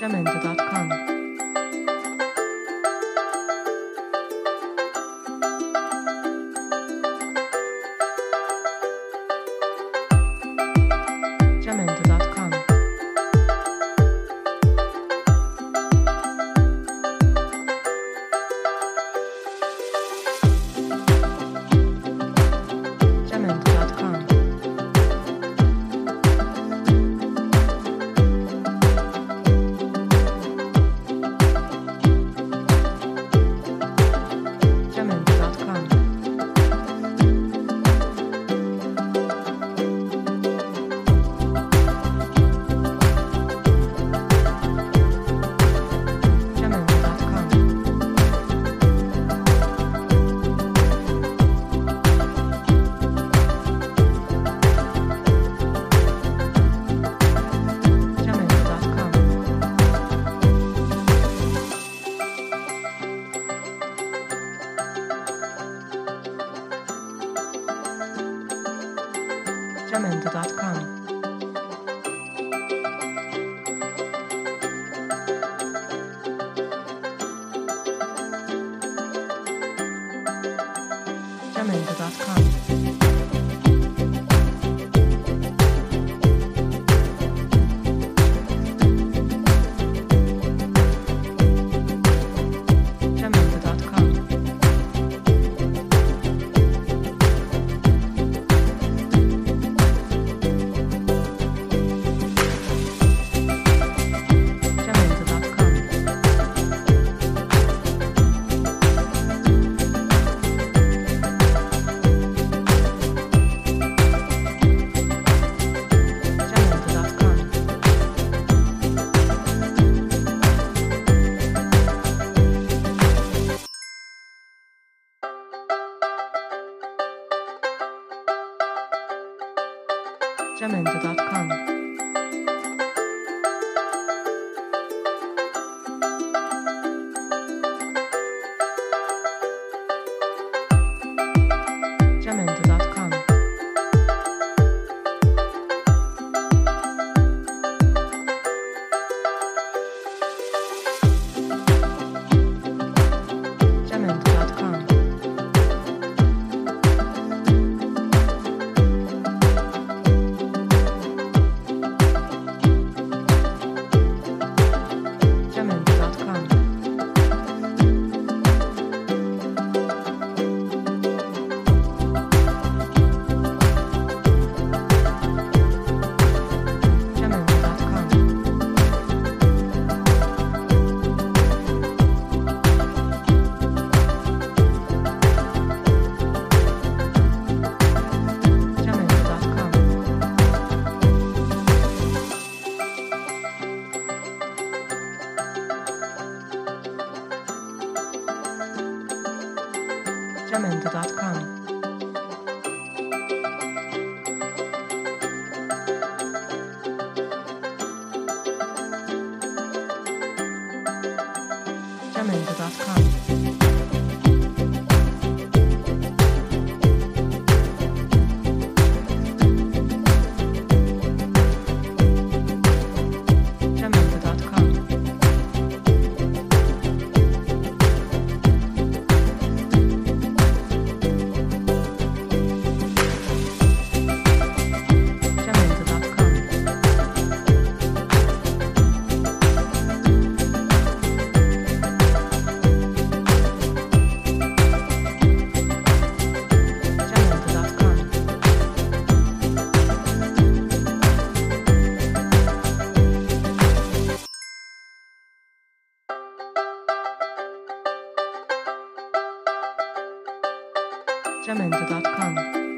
jamendo.com sacramento.com. Jamendo.com. jamendo.com sacramento.com. Jamendo.com. sacramento.com.